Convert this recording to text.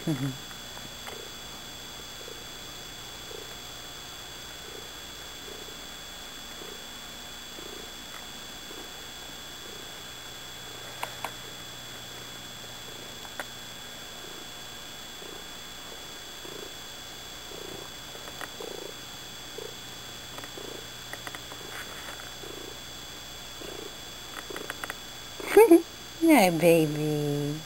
Hi, baby.